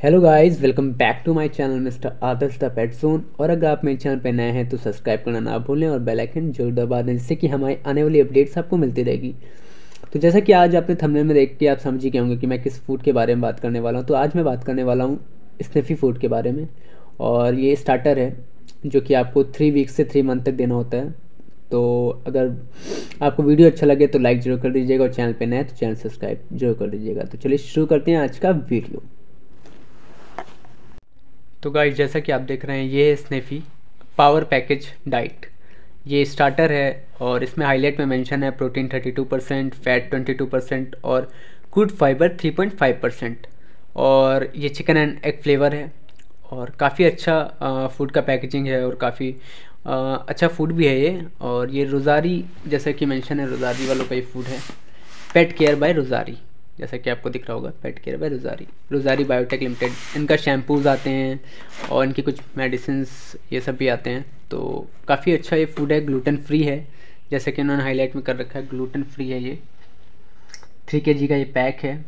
Hello guys welcome back to my channel mister Adarsh the pet zone और अगर आप मेरे चैनल पर नए हैं तो सब्सक्राइब करना ना भूलें और बेल आइकन ज़रूर दबा दें, जिससे कि हमारी आने वाली अपडेट्स आपको मिलती रहेगी। तो जैसा कि आज आपने थंबनेल में देख के आप समझ ही गए होंगे कि मैं किस फ़ूड के बारे में बात करने वाला हूँ। तो आज मैं बात करने वाला हूँ स्नेफी फ़ूड के बारे में। और ये स्टार्टर है, जो कि आपको थ्री वीक से थ्री मंथ तक देना होता है। तो अगर आपको वीडियो अच्छा लगे तो लाइक ज़रूर कर दीजिएगा और चैनल पर नए तो चैनल सब्सक्राइब ज़रूर कर दीजिएगा। तो चलिए शुरू करते हैं आज का वीडियो तो गाइस जैसा कि आप देख रहे हैं, ये है स्नेफी पावर पैकेज डाइट ये स्टार्टर है और इसमें हाईलाइट में मेंशन है प्रोटीन 32 परसेंट फैट 22 परसेंट और गुड फाइबर 3.5 परसेंट और ये चिकन एंड एग फ्लेवर है और काफ़ी अच्छा फ़ूड का पैकेजिंग है और काफ़ी अच्छा फ़ूड भी है ये. और ये रोज़ारी जैसा कि मेंशन है रोज़ारी वालों का ये फ़ूड है. पेट केयर बाय रोज़ारी जैसा कि आपको दिख रहा होगा pet care by Rossari Rossari biotech limited इनका शैम्पूज आते हैं और इनकी कुछ मेडिसिन ये सब भी आते हैं। तो काफ़ी अच्छा ये फ़ूड है ग्लूटेन फ्री है। जैसे कि इन्होंने हाईलाइट में कर रखा है ग्लूटेन फ्री है ये। थ्री के का ये पैक है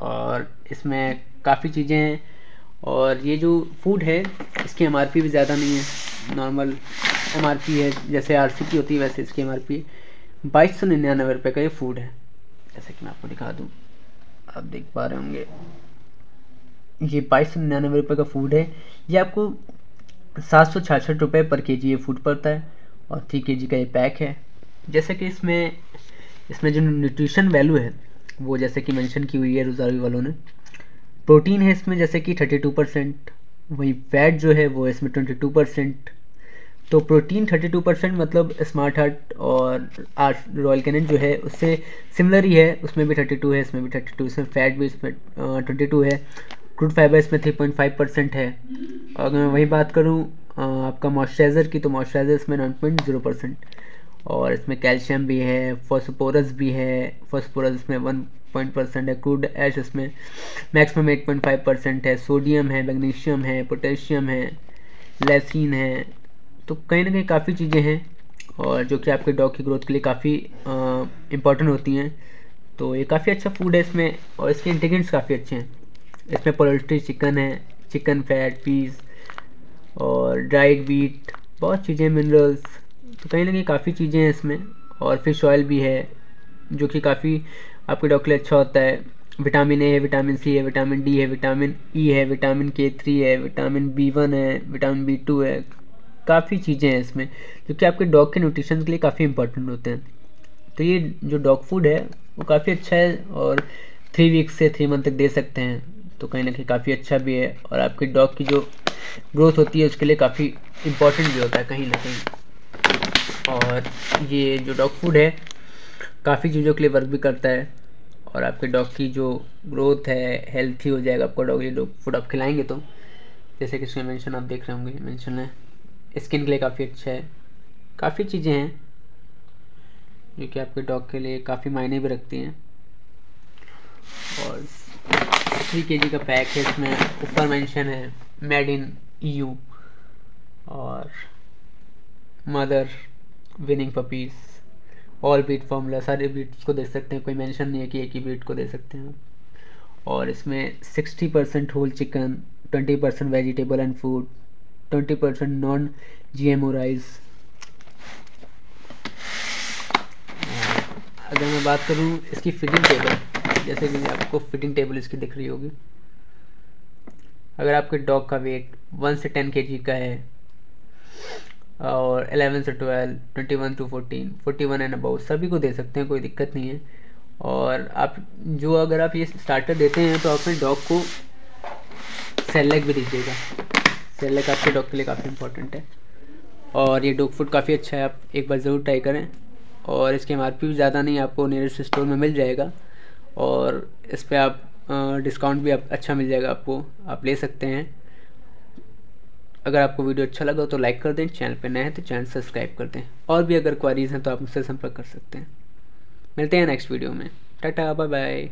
और इसमें काफ़ी चीज़ें हैं और ये जो फ़ूड है, इसकी एमआरपी भी ज़्यादा नहीं है। नॉर्मल एमआरपी है, जैसे आरसी की होती है, वैसे इसकी एम आर पी बाईस सौ निन्यानवे रुपये का ये फ़ूड है। जैसे कि मैं आपको दिखा दूँ, आप देख पा रहे होंगे। ये बाईस सौ निन्यानवे रुपये का फ़ूड है। ये आपको सात सौ छियासठ रुपये पर के जी ये फ़ूड पड़ता है और थ्री के जी का ये पैक है। जैसे कि इसमें इसमें जो न्यूट्रिशन वैल्यू है, वो जैसे कि मेंशन की हुई है रोजारी वालों ने। प्रोटीन है इसमें जैसे कि थर्टी टू परसेंट वही फैट जो है वो इसमें ट्वेंटी टू परसेंट तो प्रोटीन 32 परसेंट मतलब स्मार्ट हार्ट और रॉयल कैनन जो है, उससे सिमिलर ही है। उसमें भी 32 है, इसमें भी 32 इसमें फैट भी इसमें ट्वेंटी टू है। क्रूड फाइबर इसमें 3.5 परसेंट है। और अगर मैं वही बात करूँ आपका मॉइस्चराइज़र की तो मॉइस्चराइज़र इसमें नाइन पॉइंट ज़ीरो परसेंट और इसमें कैल्शियम भी है, फॉस्फोरस भी है, फॉस्फोरस इसमें वन पॉइंट परसेंट है, क्रूड एश इसमें maximum eight point five percent है। सोडियम है, मैग्नीशियम है, पोटेशियम है, लेसिन है तो कहीं ना कहीं काफ़ी चीज़ें हैं और जो कि आपके डॉग की ग्रोथ के लिए काफ़ी इंपॉर्टेंट होती हैं। तो ये काफ़ी अच्छा फ़ूड है इसमें और इसके इंटीग्रेंट्स काफ़ी अच्छे हैं। इसमें पोल्ट्री चिकन है चिकन फैट पीस और ड्राइड वीट बहुत चीज़ें मिनरल्स तो कहीं ना कहीं काफ़ी चीज़ें हैं इसमें और फ़िश ऑयल भी है, जो कि काफ़ी आपके डॉग के लिए अच्छा होता है। विटामिन ए है विटामिन सी है विटामिन डी है विटामिन ई e है विटामिन के थ्री है विटामिन बी वन है विटामिन बी टू है। काफ़ी चीज़ें हैं इसमें, जो कि आपके डॉग के न्यूट्रिशन के लिए काफ़ी इंपॉर्टेंट होते हैं। तो ये जो डॉग फ़ूड है, वो काफ़ी अच्छा है और थ्री वीक्स से थ्री मंथ तक दे सकते हैं। तो कहीं ना कहीं काफ़ी अच्छा भी है और आपके डॉग की जो ग्रोथ होती है, उसके लिए काफ़ी इंपॉर्टेंट भी होता है कहीं ना कहीं। और ये जो डॉग फ़ूड है, काफ़ी चीज़ों के लिए वर्क भी करता है और आपके डॉग की जो ग्रोथ है हेल्थी हो जाएगा आपका डॉग ये डॉग फ़ूड आप खिलाएँगे तो। जैसे कि इसमें मेंशन आप देख रहे होंगे मेंशन है। स्किन के लिए काफ़ी अच्छा है। काफ़ी चीज़ें हैं जो कि आपके डॉग के लिए काफ़ी मायने भी रखती हैं। और थ्री के जी का पैक है, इसमें ऊपर मेंशन है, मेड इन यू और mother, weaning puppies, all breed formula, सारे बीट्स को दे सकते हैं, कोई मेंशन नहीं है कि एक ही बीट को दे सकते हैं। और इसमें sixty percent whole chicken, twenty percent vegetable and food twenty percent non G M O rice अगर मैं बात करूँ इसकी फिटिंग टेबल जैसे कि आपको फिटिंग टेबल इसकी दिख रही होगी। अगर आपके डॉग का वेट वन से टेन के जी का है, और एलेवन से twelve twenty one to fourteen forty one and about सभी को दे सकते हैं, कोई दिक्कत नहीं है। और आप, जो अगर आप ये स्टार्टर देते हैं तो अपने डॉग को सेलेक भी दीजिएगा। सेलेक आपके डॉग के लिए काफ़ी इंपॉर्टेंट है। और ये डॉग फ़ूड काफ़ी अच्छा है, आप एक बार ज़रूर ट्राई करें। और इसके एम भी ज़्यादा नहीं, आपको नियरेस्ट स्टोर में मिल जाएगा। और इस पर आप डिस्काउंट भी आप अच्छा मिल जाएगा आपको। आप ले सकते हैं। अगर आपको वीडियो अच्छा लगा तो लाइक कर दें। चैनल पर नए हैं तो चैनल सब्सक्राइब कर दें। और भी अगर क्वारीज हैं तो आप मुझसे संपर्क कर सकते हैं। मिलते हैं नेक्स्ट वीडियो में। Tata bye bye